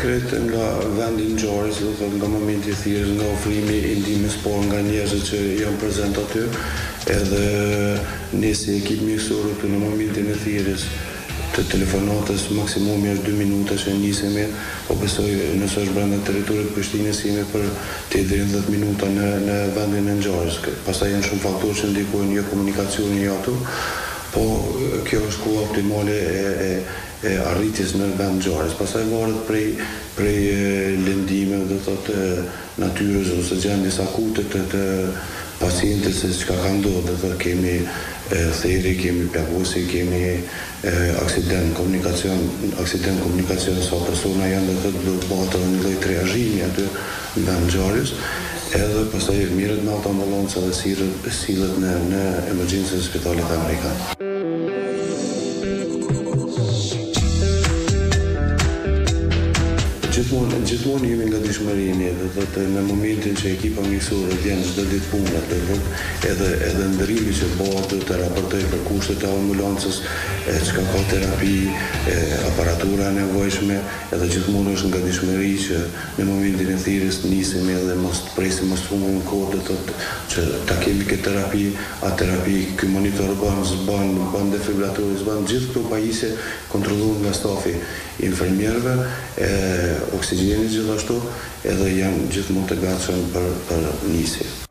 krejt nga vendi i ngjarjes, si dhe nga momenti i thirrjes nga ofrimi i ndihmës, por nga njerëzit që janë prezent aty, edhe nëse ekipi mjekësor në momentin e thirrjes, të telefonatës maksimumi është dy minuta që nisemi po besoj nëse është brenda territorit të Prishtinës jemi për te deri në dhjetë minuta në në vendin e ngjarjes pastaj janë shumë faktorë që ndikojnë jo komunikacioni jo ato po kjo është koha optimale e e e arritjes në vend të ngjarjes pastaj varet prej prej lëndimeve do të thotë natyrës ose gjendjes akute të të pacientit se çka ka ndodhur do të thotë kemi therje kemi plagosje kemi aksident komunikacion aksident komunikacion sa persona janë do të thotë do të bëhet edhe një lloj triazhimi aty në vend të ngjarjes edhe pastaj merret me autoambulancë edhe sillet sillet në në emergjencën e spitalit amerikan. Gjithmonë, gjithmonë jemi në gatishmëri, do të thotë në momentin që ekipa mjekësore vjen çdo ditë punë në të vërë, edhe, edhe ndërimi që bëhat do të thotë raporton për kushtet e ambulancës, e çka ka terapi, e aparatura e nevojshme, edhe gjithmonë është në gatishmëri që Në momentin e thirrjes nisemi edhe mos të presim mos të humbim kohë do të thotë që ta kemi këtë terapi, atë terapi, ky monitor bën, s'bën, bën defibrilatori, s'bën, gjithë këto pajisje kontrollohen nga stafi i infermierëve e oksigjenit gjithashtu edhe janë gjithmonë të gatshëm për për nisje.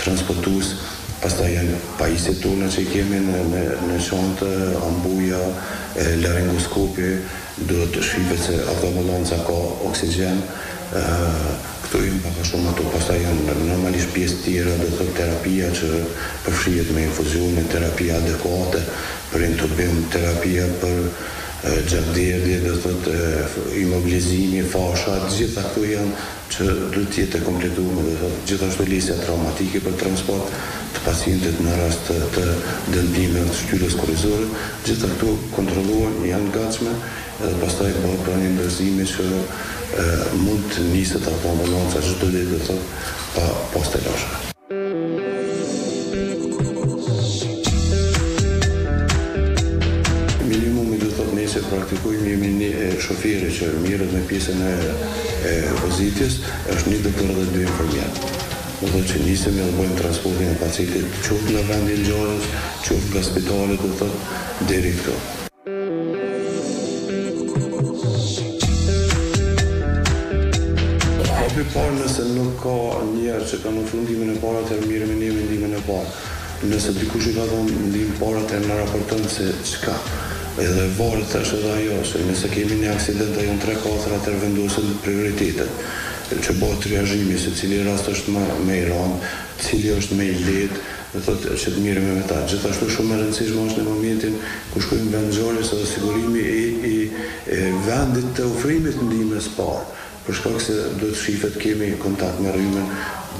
transportues, pastaj janë pajisjet tona që i kemi në në në çantë, ambuja, laringoskopi, duhet të shifet se autoambulanca ka oksigjen, këto janë pak a shumë ato, pastaj janë normalisht pjesë tjera, do të thotë terapia që përfshihet me infuzione, terapia adekuate për intubim, terapia për gjakderdhje, do të thotë imobilizimi, fasha, të gjitha këto janë, që duhet të jetë e kompletume do të thotë gjithashtu lista traumatike për transport të pacientit në rast të të dëmtimeve të shtyllës kurrizore, të gjitha këto kontrollohen, janë të gatshme dhe pastaj bëhet pranim dorëzimi që mund të niset autoambulanca çdo ditë, thotë pa pas telashe. Minimumi do të thotë nëse praktikojmë jemi një shofer që merret me pjesën e e vozitjes është një doktor dhe dy infermierë. Do të thotë që nisemi e bëjmë transportin e pacientit qoftë nga vendi i ngjarjes, qoftë nga spitalet do të thotë deri këtu. Hapi i parë nëse nuk ka njeri që ka ofru ndihmën e parë atëherë merremi me ndihmën e parë. Nëse dikush i ka dhonë ndihmë parë atëherë na raporton se çka. Edhe varet tash edhe ajo, se nëse kemi një aksident a janë tre katër atëherë vendosen prioritetet. Që bëhet triazhimi se cili rast është më i ranë, cili është më i lehtë. Do thotë që të merremi me ta. Gjithashtu shumë e rëndësishme është në momentin kur shkojmë vendngjarjes edhe sigurimi i i vendit të ofrimit të ndihmës parë, për shkak se duhet shifet kemi kontakt me rrymën,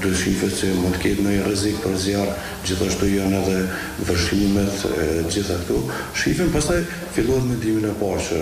duhet shifet që mund të ketë ndonjë rrezik për zjarr, gjithashtu janë edhe vërshimet të gjitha këto, shifen pastaj fillohet me ndihmën e parë që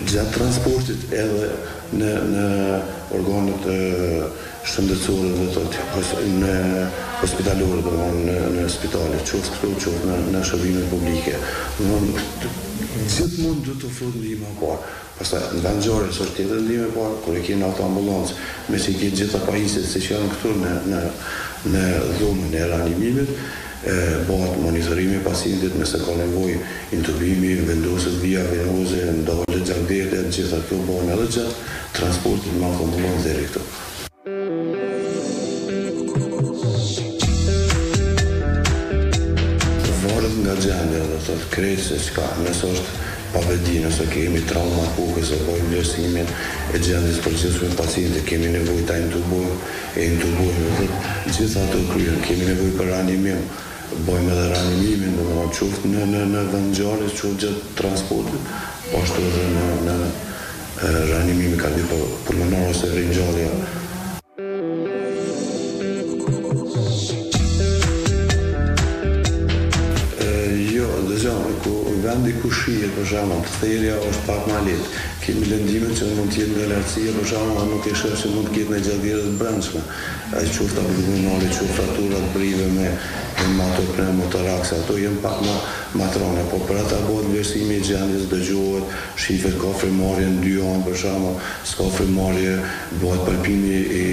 Gjatë transportit edhe në në organet shëndetësore do të thotë hos hospitalore do të thonë në në spitale qoftë këtu qoftë në në shërbimet publike do të thonë gjithmonë duhet të ofrohet ndihma e parë pastaj në vend ngjarje është tjetër ndihmë e parë kur e ke në autoambulancë meqë i ke gjitha pajisjet siç janë këtu në në në dhomën e reanimimit Bëhet monitorimi i pacientit, nëse ka nevojë intubimi, vendoset vija venoze, ndalet gjakderdhja, të gjitha këto bëhen edhe gjatë transportit me ambulancë deri këtu. Varet nga gjendja, do të thotë, krejt se çka, nëse është pa vetëdije, nëse kemi trauma të kokës, e bëjmë vlerësimin e gjendjes së përgjithshme të pacientit, kemi nevojë ta intubojmë, E intubojmë do thotë gjithë ato kryhen kemi nevojë për reanimim bëjmë edhe reanimimin domethënë qoftë në në në vend ngjarjes qoftë gjatë transportit po ashtu edhe në në reanimimi kardiopulmonar ose ringjallja e jo domethënë ku vendi ku shihet për shembull therja është pak ma lehtë Kemi lëndime që mund të jenë nga lartësia, për shembull, unë nuk e shoh se mund të ketë ndonjë gjakderdhje të brendshme. Ai qoftë abdominale, qoftë fraktura të brijve me hematopneumotorakse, ato janë pak më ma t'rona, por për ata bëhet vlerësimi i gjendjes, dëgjohet, shifet, ka frymëmarrje në dy anë, për shembull, s'ka frymëmarrje, bëhet palpimi i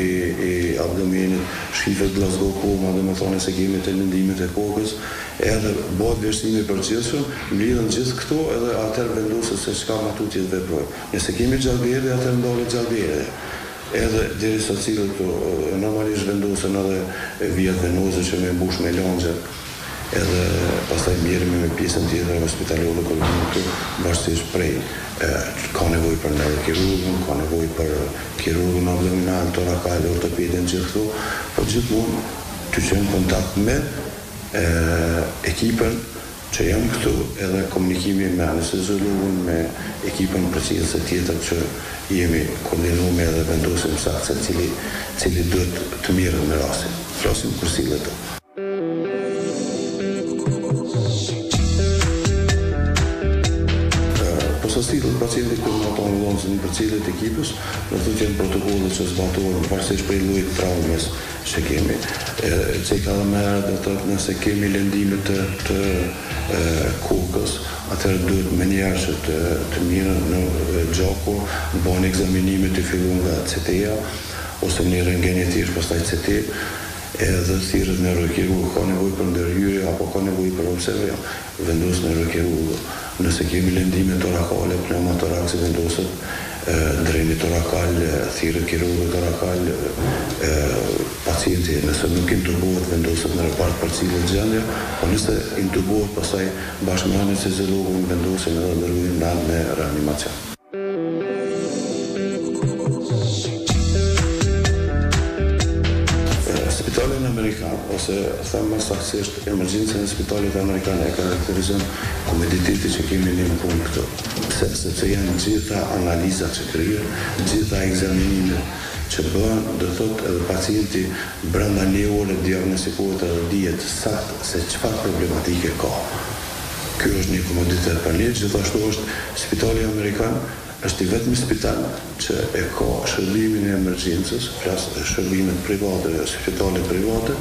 i abdomenit, shifet Glasgow koma, domethënë nëse kemi të lëndimet e kokës, Edhe bëhet vlerësim i përgjithshëm, mblidhen gjithë këto edhe atëherë vendoset se çka më tutje të veprojmë. Nëse kemi gjakderdhje atëherë ndalet gjakderdhja. Edhe derisa kryhen këto normalisht vendosen edhe vijat venoze që me mbush me lëngje edhe pastaj merremi me pjesën tjetër hospitalore kur vijnë këtu varësisht prej ka nevojë për neurokirurgun, ka nevojë për kirurgun abdominal, torakal, ortopedin gjithë këto, po gjithmonë tu qenë n'kontakt me. e ekipën që jam këtu edhe komunikimi me anesteziologun me ekipën përcjellëse tjetër që jemi koordinume edhe vendosim saktë se cili cili duhet të mirret me rastin flasim përcillet do. Posa sillet pacienti kur në autoambulancën i përcjellet ekipës do thotë që janë protokolle që zbatohen varësisht prej llojit të traumës Që kemi. Siç kam thënë më herët, do të thotë nëse kemi lëndime të të kokës, atëherë duhet menjëherë që të të merret gjaku, të bëhen ekzaminime duke filluar nga CT-ja ose një rentgen i thjeshtë pastaj CT, edhe thirret neurokirurgu, ka nevojë për ndërhyrje apo ka nevojë për observim. Vendos neurokirurgu. Nëse kemi lëndime torakale, pneumotoraks, vendoset dreni torakal, thirret kirurgu torakal, pacienti nëse nuk intubohet vendoset në repart përcillet gjendja, po nëse intubohet pastaj bashkë me anesteziologun vendosim edhe e dërgojmë në në reanimacion. Spitalin Amerikan, ose them më saktësisht, emergjencën e spitalit Amerikan e karakterizon komoditeti që kemi ne në punë këtu. Pse, sepse janë gjitha analizat që kryhen, gjitha ekzaminimet që bëhen, do thotë edhe pacienti brenda një ore diagnostikohet edhe dihet saktë se çfarë problematike ka. Ky është një komoditet për ne, gjithashtu është spitali amerikan është i vetmi spital që e ka shërbimin e emergjencës, flas shërbimet private, spitalet private,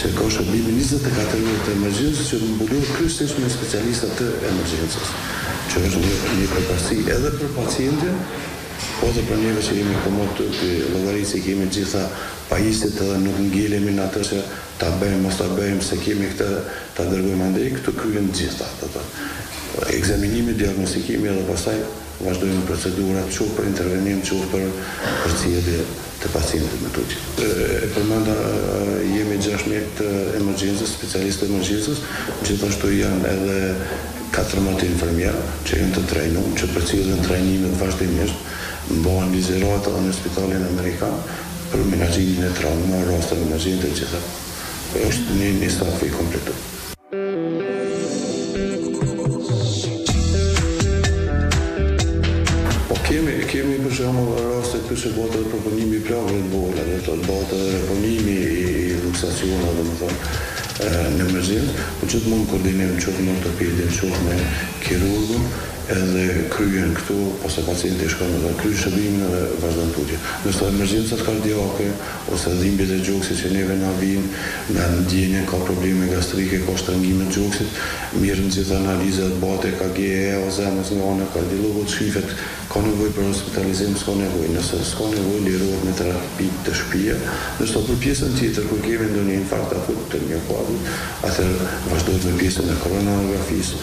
që e ka shërbimin njëzet e katër orë të emergjencës që është mbuluar kryesisht me specialista të emergjencës, që është një një përparësi edhe për pacientin, po edhe për neve që jemi komod te llogaritë i kemi gjitha pajisjet edhe nuk ngelemi në atë që Ta bëjmë mos ta bëjmë se kemi këtë ta dërgojmë andej këtu kryhen të gjitha do thotë ekzaminimi diagnostikimi dhe pastaj vazhdojnë procedurat qoftë për intervenim qoftë për përcjellje të pacientit më tutje. E përmenda jemi gjashtë mjekë të emergjencës specialistë të emergjencës gjithashtu janë edhe katërmbëdhjetë infermierë që janë të trajnuar që përcjellin trajnimet vazhdimisht mbahen ligjërata edhe në spitalin amerikan Për menaxhimin e traumave, raste menaxhimi të gjitha është një një staf i kompletuar. Po kemi, kemi për shumë raste të që bëhet edhe përpunimi i plagëve të bërë, do thotë bëhet edhe përpunimi i luksacioneve me thënë imobilizim, po gjithmonë në koordinim qoftë me ortopedin, qoftë me kirurgun, edhe kryen këtu, pastaj pacienti shkon edhe kryen shërbimin edhe vazhdon tutje. Ndërsa emergjencat kardiake ose dhimbjet e gjoksit që neve na vijnë me ndjenja ka probleme gastrike, ka shtrëngim të gjoksit, mirren gjithë analizat, bëhet EKG, EHO e zemrës nga ana e kardiologut, shifet ka nevojë për hospitalizim, s'ka nevojë, nëse s'ka nevojë lirohet me terapi te shpia, ndërsa për pjesën tjetër kur kemi ndonjë infarkt akut të miokardit, atëherë vazhdohet me pjesën e koronarografisë,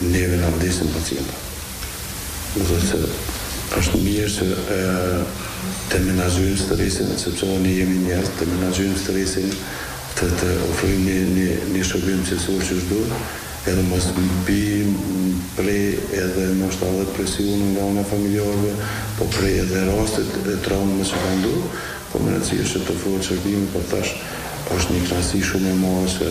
Neve na vdesin pacienta. Besoj se është mirë që të menaxhojmë stresin, sepse edhe ne jemi njerëz, të menaxhojmë stresin, të të ofrojmë një një shërbim cilësor qysh duhet, edhe mos të bim pre edhe ndoshta edhe presioni nga ana e familjarëve, po prej edhe rastet e traumës që kanë ndodhur, po më e rëndësishme është që të ofrohet shërbimi, por tash është një kënaqësi shumë e madhe që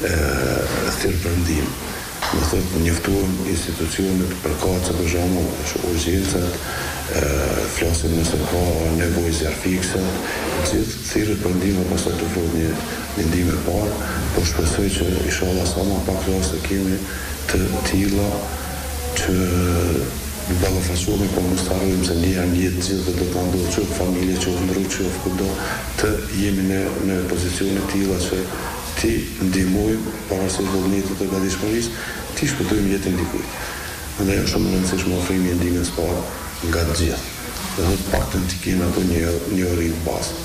thirr për ndihmë. Do thotë njoftuam institucionet përkatëse për shembull urgjencat, flasim nëse ka nevojë zjarrfikëse, gjithë thirrjet për ndihmë dhe pastaj të ofrohet një një ndihmë e parë, po shpresoj që ishalla sa ma pak raste kemi të tilla që të ballafaqohemi po mos të harrojmë se një herë në jetë gjithve do të na ndodhë qoftë në familje qoftë në rrugë qoftë kudo të jemi në në pozicione të tilla që T'i ndihmojmë pavarësisht vullnetit dhe gatishmërisë, t'i shpëtojmë jetën dikujt. Andaj është shumë e rëndësishme ofrimi i ndihmës së parë nga të gjithë. Do thotë të paktën t'i kenë ato njohuritë bazë.